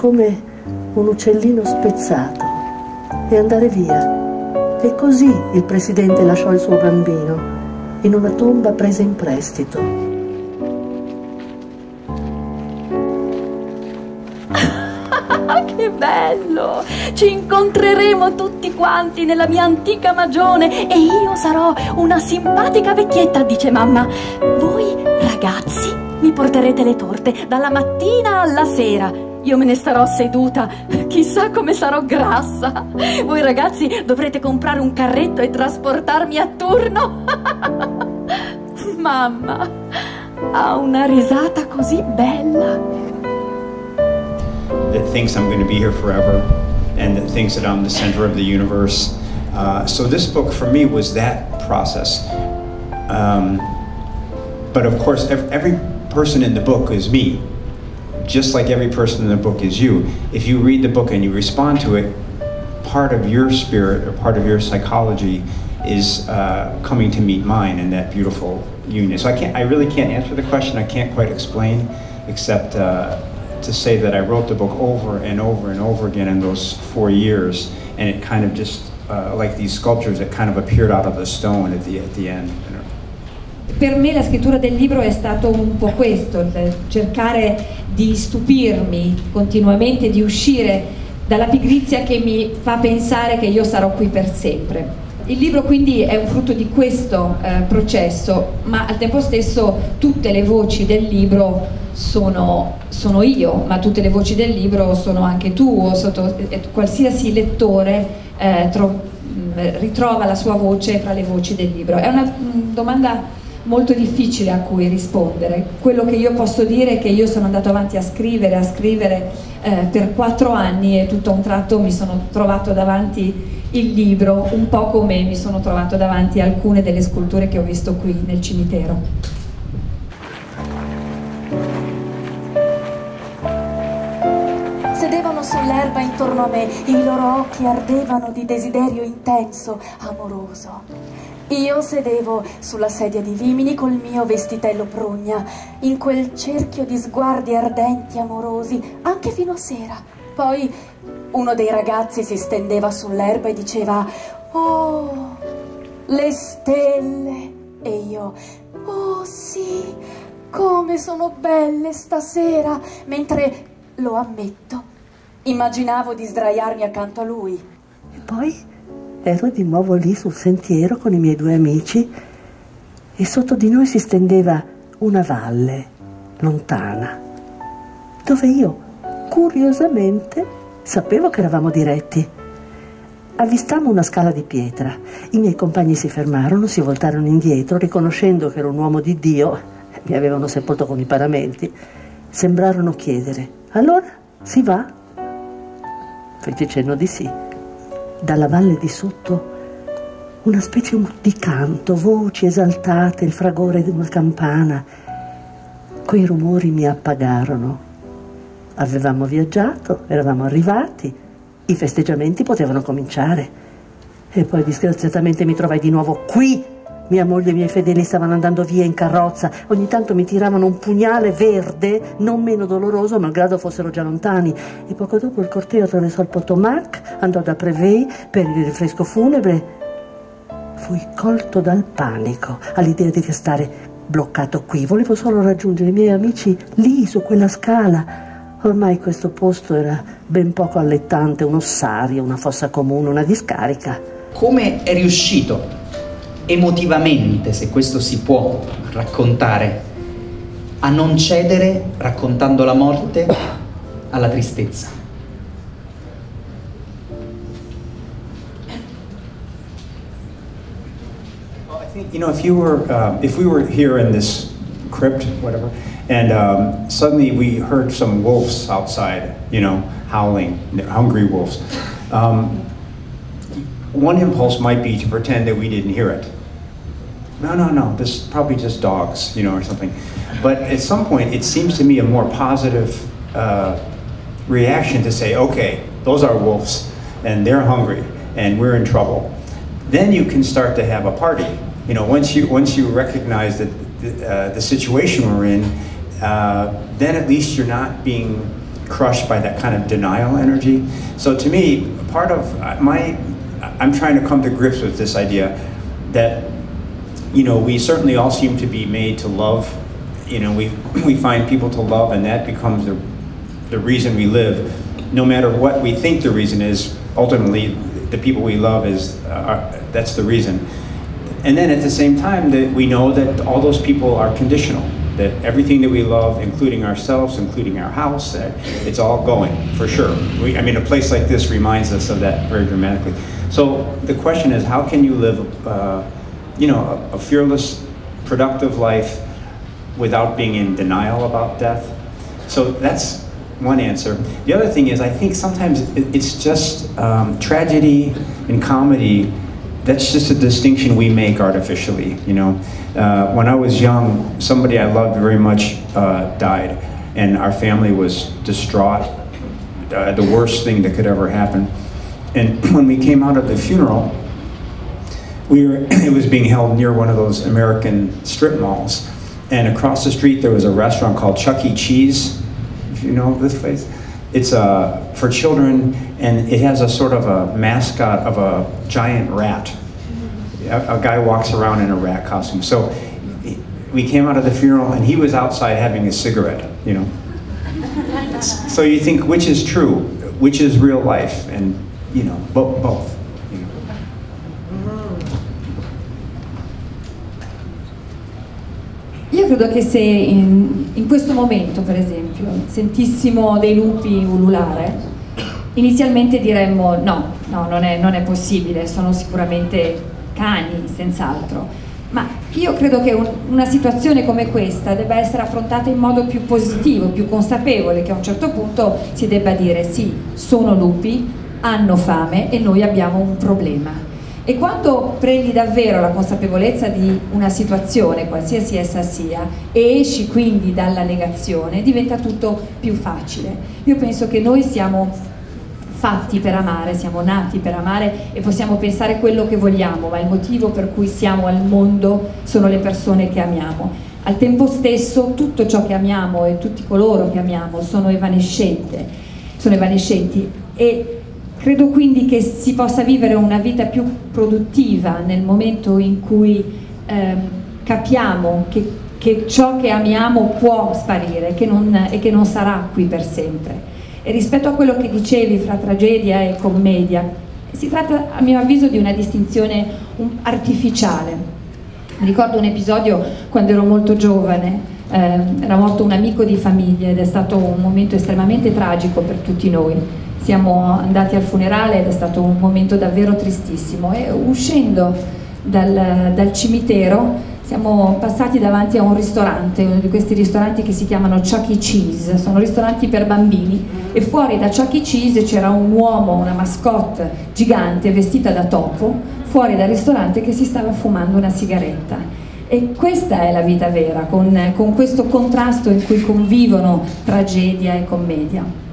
come un uccellino spezzato e andare via. E così il presidente lasciò il suo bambino in una tomba presa in prestito. che bello! Ci incontreremo tutti quanti nella mia antica magione e io sarò una simpatica vecchietta, dice mamma. Voi, ragazzi, mi porterete le torte dalla mattina alla sera. Io me ne starò seduta, chissà come sarò grassa. Voi ragazzi dovrete comprare un carretto e trasportarmi a turno. Mamma ha una risata così bella. that thinks I'm going to be here forever and that thinks that I'm the center of the universe. Uh, so this book for me was that process. Um, but of course, every person in the book is me, just like every person in the book is you. If you read the book and you respond to it, part of your spirit or part of your psychology is uh, coming to meet mine in that beautiful union. So I can't, I really can't answer the question. I can't quite explain, except uh, to say that I wrote the book over and over and over again in those four years, and it kind of just uh, like these sculptures that kind of appeared out of the stone at the, at the end. Per me la scrittura del libro è stato un po' questo, cercare di stupirmi continuamente, di uscire dalla pigrizia che mi fa pensare che io sarò qui per sempre. Il libro quindi è un frutto di questo eh, processo, ma al tempo stesso tutte le voci del libro sono, sono, io, ma tutte le voci del libro sono anche tu, o sotto, eh, qualsiasi lettore eh, tro, ritrova la sua voce fra le voci del libro. È una mh, domanda molto difficile a cui rispondere. Quello che io posso dire è che io sono andato avanti a scrivere, a scrivere eh, per quattro anni e tutto a un tratto mi sono trovato davanti il libro, un po' come mi sono trovato davanti alcune delle sculture che ho visto qui nel cimitero. Sull'erba intorno a me i loro occhi ardevano di desiderio intenso, amoroso. Io sedevo sulla sedia di vimini col mio vestitello prugna, in quel cerchio di sguardi ardenti, amorosi, anche fino a sera. Poi uno dei ragazzi si stendeva sull'erba e diceva Oh, le stelle! E io Oh sì, come sono belle stasera! Mentre, lo ammetto, immaginavo di sdraiarmi accanto a lui. E poi ero di nuovo lì sul sentiero con i miei due amici e sotto di noi si stendeva una valle lontana, dove io, curiosamente, Sapevo che eravamo diretti. Avvistammo una scala di pietra. I miei compagni si fermarono, si voltarono indietro, riconoscendo che ero un uomo di Dio, mi avevano sepolto con i paramenti, sembrarono chiedere: Allora si va? Feci cenno di sì. Dalla valle di sotto una specie di canto, voci esaltate, il fragore di una campana. Quei rumori mi appagarono Avevamo viaggiato, eravamo arrivati, i festeggiamenti potevano cominciare. E poi disgraziatamente mi trovai di nuovo qui. Mia moglie e i miei fedeli stavano andando via in carrozza. Ogni tanto mi tiravano un pugnale verde, non meno doloroso, malgrado fossero già lontani. E poco dopo il corteo attraversò il Potomac, andò da Prevey per il rinfresco funebre. Fui colto dal panico all'idea di restare bloccato qui. Volevo solo raggiungere i miei amici lì, su quella scala. Ormai questo posto era ben poco allettante, un ossario, una fossa comune, una discarica. Come è riuscito emotivamente, se questo si può raccontare, a non cedere raccontando la morte alla tristezza? you know, if you were, uh, if we were here in this crypt, whatever, And um, suddenly we heard some wolves outside, you know, howling, hungry wolves. Um, one impulse might be to pretend that we didn't hear it. No, no, no, this is probably just dogs, you know, or something. But at some point, it seems to me a more positive uh, reaction to say, okay, those are wolves, and they're hungry, and we're in trouble. Then you can start to have a party. You know, once you once you recognize that the, uh, the situation we're in, uh, then at least you're not being crushed by that kind of denial energy. So to me, part of my, I'm trying to come to grips with this idea that, you know, we certainly all seem to be made to love. You know, we, we find people to love and that becomes the, the reason we live. No matter what we think the reason is, ultimately the people we love is, uh, that's the reason. And then at the same time, that we know that all those people are conditional that everything that we love, including ourselves, including our house, it's all going for sure. We, I mean, a place like this reminds us of that very dramatically. So the question is, how can you live, uh, you know, a, a, fearless, productive life without being in denial about death? So that's one answer. The other thing is, I think sometimes it, it's just um, tragedy and comedy that's just a distinction we make artificially. You know, uh, when I was young, somebody I loved very much uh, died, and our family was distraught. Uh, the worst thing that could ever happen. And when we came out of the funeral, we were it was being held near one of those American strip malls, and across the street there was a restaurant called Chuck E. Cheese. If you know this place. It's uh, for children, and it has a sort of a mascot of a giant rat. A, a guy walks around in a rat costume. So we came out of the funeral, and he was outside having a cigarette. You know. so you think which is true, which is real life, and you know, bo- both. Credo che se in, in, questo momento, per esempio, sentissimo dei lupi ululare, inizialmente diremmo no, no, non è, non è possibile, sono sicuramente cani, senz'altro. Ma io credo che un, una situazione come questa debba essere affrontata in modo più positivo, più consapevole, che a un certo punto si debba dire sì, sono lupi, hanno fame e noi abbiamo un problema e quando prendi davvero la consapevolezza di una situazione, qualsiasi essa sia, e esci quindi dalla negazione, diventa tutto più facile. Io penso che noi siamo fatti per amare, siamo nati per amare e possiamo pensare quello che vogliamo, ma il motivo per cui siamo al mondo sono le persone che amiamo. Al tempo stesso tutto ciò che amiamo e tutti coloro che amiamo sono sono evanescenti e Credo quindi che si possa vivere una vita più produttiva nel momento in cui eh, capiamo che, che, ciò che amiamo può sparire che non, e che non sarà qui per sempre. E rispetto a quello che dicevi fra tragedia e commedia, si tratta a mio avviso di una distinzione artificiale. Mi ricordo un episodio quando ero molto giovane, eh, era morto un amico di famiglia ed è stato un momento estremamente tragico per tutti noi siamo andati al funerale ed è stato un momento davvero tristissimo e uscendo dal, dal cimitero siamo passati davanti a un ristorante, uno di questi ristoranti che si chiamano Chuck E. Cheese, sono ristoranti per bambini e fuori da Chuck E. Cheese c'era un uomo, una mascotte gigante vestita da topo, fuori dal ristorante che si stava fumando una sigaretta. E questa è la vita vera, con, con questo contrasto in cui convivono tragedia e commedia.